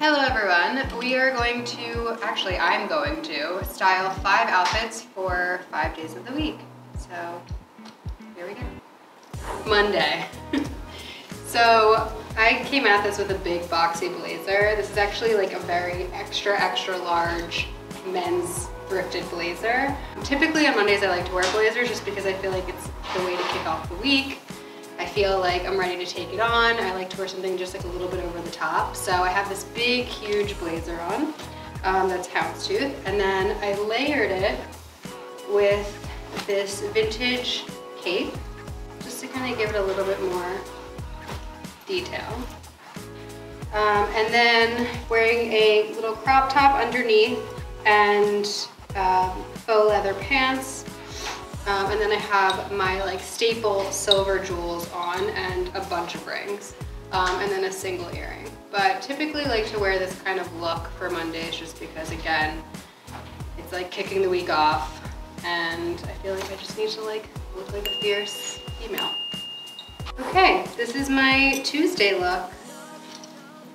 Hello everyone. We are going to, actually I'm going to, style five outfits for five days of the week. So here we go. Monday. so I came at this with a big boxy blazer. This is actually like a very extra, extra large men's thrifted blazer. Typically on Mondays I like to wear blazers just because I feel like it's the way to kick off the week. Feel like I'm ready to take it on. I like to wear something just like a little bit over the top. So I have this big, huge blazer on um, that's houndstooth. And then I layered it with this vintage cape just to kind of give it a little bit more detail. Um, and then wearing a little crop top underneath and um, faux leather pants. Um, and then I have my like staple silver jewels on and a bunch of rings. Um, and then a single earring. But typically like to wear this kind of look for Mondays just because again, it's like kicking the week off and I feel like I just need to like look like a fierce female. Okay, this is my Tuesday look.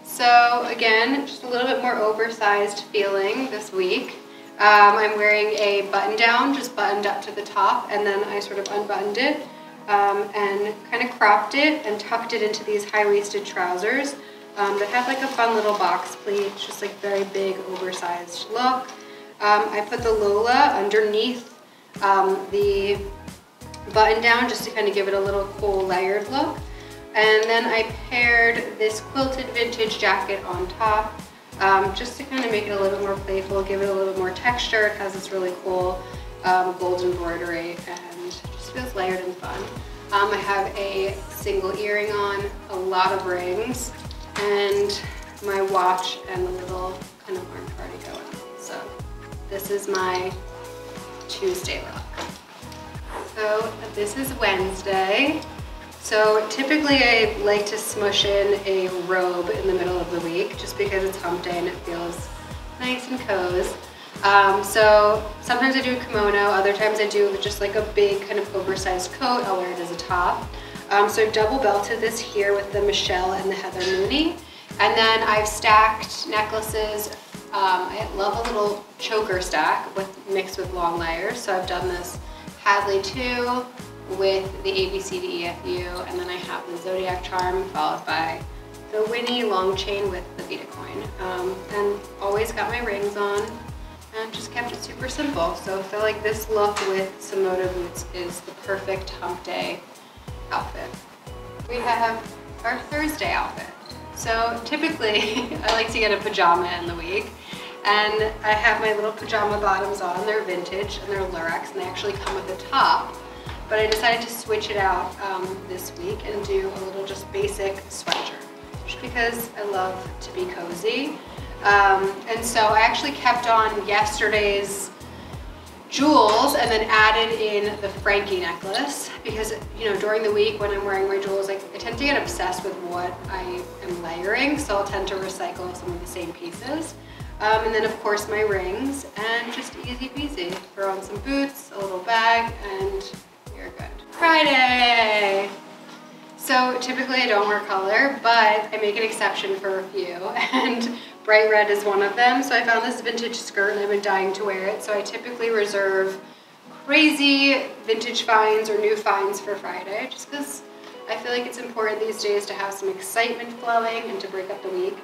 So again, just a little bit more oversized feeling this week. Um, I'm wearing a button down, just buttoned up to the top, and then I sort of unbuttoned it um, and kind of cropped it and tucked it into these high-waisted trousers um, that have like a fun little box pleat, just like very big, oversized look. Um, I put the Lola underneath um, the button down just to kind of give it a little cool layered look. And then I paired this quilted vintage jacket on top um, just to kind of make it a little more playful, give it a little bit more texture. It has this really cool um, gold embroidery and just feels layered and fun. Um, I have a single earring on, a lot of rings, and my watch and a little kind of arm party going on. So this is my Tuesday look. So this is Wednesday. So typically I like to smush in a robe in the middle of the week just because it's hump day and it feels nice and cozy. Um, so sometimes I do a kimono, other times I do just like a big kind of oversized coat. I'll wear it as a top. Um, so I've double belted this here with the Michele and the Heather Mooney. And then I've stacked necklaces. Um, I love a little choker stack with mixed with long layers. So I've done this Hadley 2 with the ABCDEFU, and then I have the Zodiac Charm followed by the Winnie long chain with the Vita coin. Um, and always got my rings on and just kept it super simple. So I feel like this look with some boots is the perfect hump day outfit. We have our Thursday outfit. So typically I like to get a pajama in the week and I have my little pajama bottoms on. They're vintage and they're Lurex and they actually come with a top. But I decided to switch it out um, this week and do a little just basic sweatshirt just because I love to be cozy. Um, and so I actually kept on yesterday's jewels and then added in the Frankie necklace because you know during the week when I'm wearing my jewels like I tend to get obsessed with what I am layering so I'll tend to recycle some of the same pieces um, and then of course my rings and just easy peasy throw on some boots a little bag and Friday so typically I don't wear color but I make an exception for a few and Bright red is one of them. So I found this vintage skirt and I've been dying to wear it. So I typically reserve crazy vintage finds or new finds for Friday just because I feel like it's important these days to have some excitement flowing and to break up the week.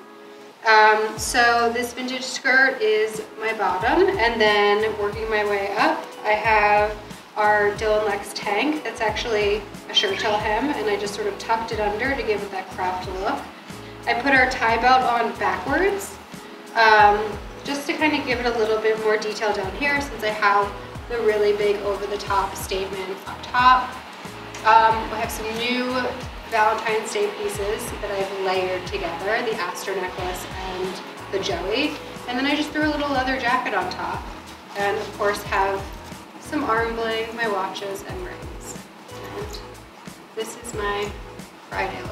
Um, so this vintage skirt is my bottom and then working my way up I have our Dylan Lex tank that's actually a shirt tail hem and I just sort of tucked it under to give it that cropped look. I put our tie belt on backwards um, just to kind of give it a little bit more detail down here since I have the really big over-the-top statement up top. Um, I have some new Valentine's Day pieces that I've layered together, the Aster necklace and the Joey. And then I just threw a little leather jacket on top. And of course have some arm bling, my watches, and rings. And this is my Friday.